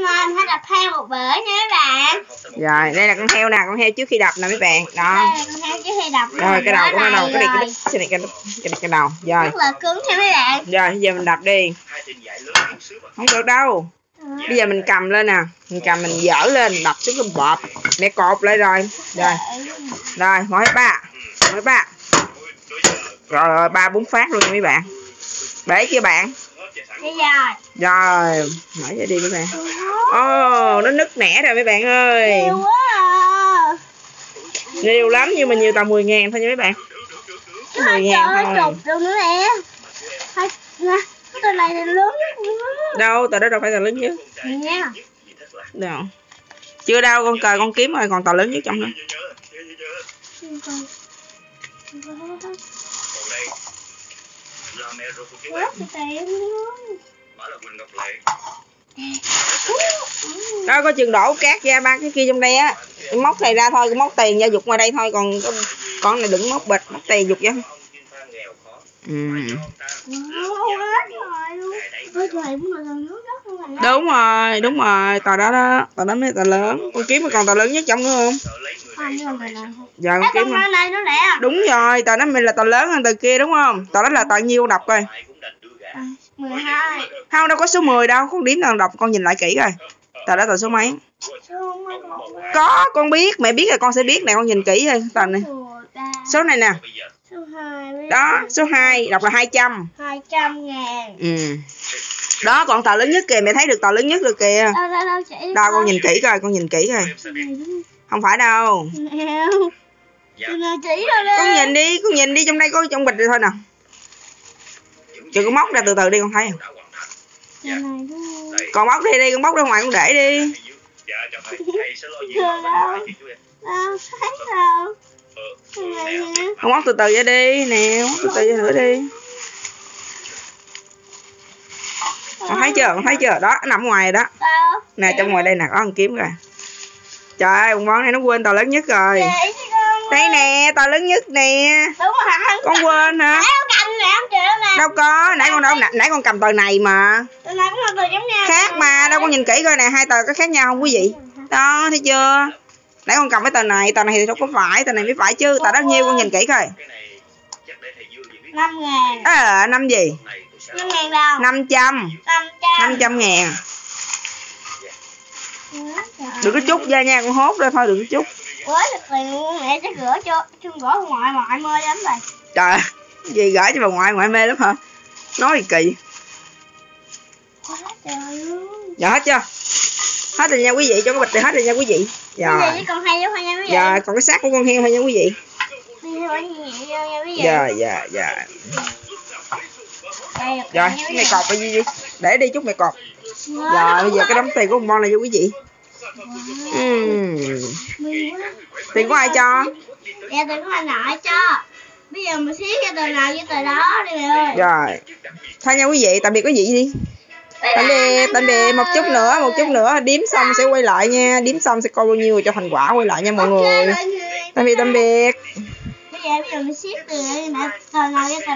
mình hãy đập heo một bữa nha mấy bạn. Rồi đây là con heo nè con heo trước khi đập nè mấy bạn. Đây đó. Là con heo trước khi đập rồi cái đầu của nó đầu cái này cái đít cái này cái đít đầu. Rồi. Rất là cứng nha mấy bạn. Rồi giờ mình đập đi. Không được đâu. Bây giờ mình cầm lên nè. Mình cầm mình dở lên đập xuống cái bọt. Mẹ cột lại rồi. Rồi. Rồi mỗi ba. Mỗi ba. Rồi ba bốn phát luôn nha mấy bạn. Bể chưa bạn bây giờ rồi mở ra đi mấy bạn. Ồ nó nứt nẻ rồi mấy bạn ơi. Nhiều quá à. Nhiều lắm nhưng mà nhiều tầm 10 ngàn thôi nha mấy bạn. Có 10 Trời ngàn thôi. chục luôn nữa nè. Tên này thì lớn nhất luôn á. đâu tờ đó đâu phải tờ lớn nhất. Nhìn nha. Đâu. Chưa đâu con cờ con kiếm rồi còn tờ lớn nhất trong nữa Tiền luôn đó. Có chừng đổ cát ra ba cái kia trong đây á. Móc này ra thôi cái móc tiền ra dục ngoài đây thôi còn cái con này đừng móc bịch móc tiền dục ra ừ. Đúng rồi đúng rồi tờ đó đó. Tờ đó mới tờ lớn. Con kiếm còn tờ lớn nhất trong nữa không Không, này giờ con Cái kiếm con rồi. này nó nè đúng rồi tờ đó mình là tờ lớn hơn tờ kia đúng không? Tờ đó là tờ nhiêu đọc coi. À, 12 không đâu có số 10 đâu không điểm nào đọc con nhìn lại kỹ rồi tờ đó tờ số mấy? Con có con biết mẹ biết là con sẽ biết nè con nhìn kỹ rồi tờ này Số này nè. Số 2 đó số 2 đọc là 200 200 ngàn. Ừ. Đó còn tờ lớn nhất kìa mẹ thấy được tờ lớn nhất rồi kìa. Đâu đâu đâu đâu con nhìn kỹ coi con nhìn kỹ coi không phải đâu. Đó. Con nhìn đi con nhìn đi trong đây có trong bịch rồi thôi nè. Chừng con móc ra từ từ đi con thấy không? Đúng không? con móc đi đi con móc ra ngoài con để đi. Con móc từ từ ra đi nè móc từ từ ra nữa đi. Con thấy chưa? Con thấy chưa? Đó nó nằm ngoài đó. Nè trong ngoài đây nè có con kiếm rồi trời ơi con món này nó quên tờ lớn nhất rồi. Chị con? Đây nè tờ lớn nhất nè. Đúng rồi hả con quên hả? Nãy con cầm nè không chịu nè. Đâu có nãy con đâu nãy, nãy con cầm tờ này mà. Từ này cũng là từ giống nhau khác mà. đâu con nhìn kỹ coi nè hai tờ có khác nhau không quý vị? Đó thấy chưa? Nãy con cầm cái tờ này tờ này thì đâu có phải tờ này mới phải chứ. Tờ đó nhiêu con nhìn kỹ coi. 5 ngàn. Ờ năm gì? 5 ngàn đâu năm trăm. 500 năm trăm ngàn đừng có chút ra nha con hốt ra thôi đừng có chút. Tiền luôn mẹ chắc gửi cho Chung gửi ngoại ngoại mơ lắm rồi. Trời gì gửi cho bà ngoại ngoại mê lắm hả? Nói gì kỳ. Quá trời luôn. Giờ hết chưa? Hết rồi nha quý vị cho cái bịch này hết rồi nha quý vị. Chỉ còn nha quý vị? Giờ còn cái xác của con heo thôi nha quý vị. Dạ dạ dạ. Rồi cái này cọp đi đi. Để đi chút mày cọp rồi bây giờ cái đống tiền của con bon này vô quý vị Tiền của ai cho? Dạ của anh nội cho. Bây giờ mình xíu cho tờ nào với tờ đó đi mẹ ơi. Rồi. Thôi nha quý vị tạm biệt quý vị đi. Tạm biệt tạm biệt. Một chút nữa một chút nữa. Điếm xong sẽ quay lại nha. Điếm xong sẽ coi bao nhiêu cho thành quả quay lại nha mọi người. tạm biệt tạm biệt. Bây giờ bây giờ mình xếp từ mẹ tờ nào với tờ